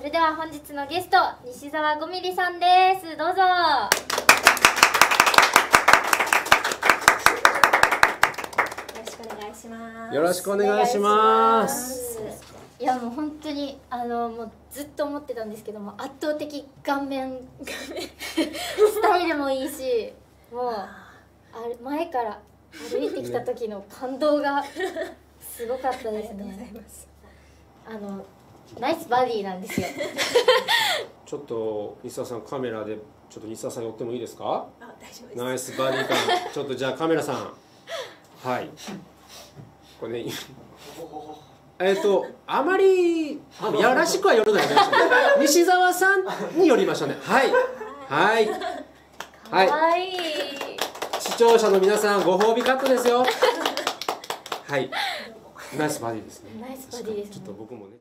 それでは本日のゲスト西澤5ミリさんですどうぞよろしくお願いします。よろしくお願いしますいやもう本当にあのもうずっと思ってたんですけども圧倒的顔面スタイルもいいしもうあれ前から歩いてきた時の感動がすごかったですね。あのナイスバディなんですよ。ちょっと西澤さんカメラでちょっと西澤さん寄ってもいいですか？あ、大丈夫です。ナイスバディ感。ちょっとじゃあカメラさん。はい。これね えっとあまりやらしくは寄るなよね西澤さんに寄りましょうね。はい。はい。はい。かわいい。視聴者の皆さんご褒美カットですよ。はい。ナイスバディですね。ナイスバディですねちょっと僕もね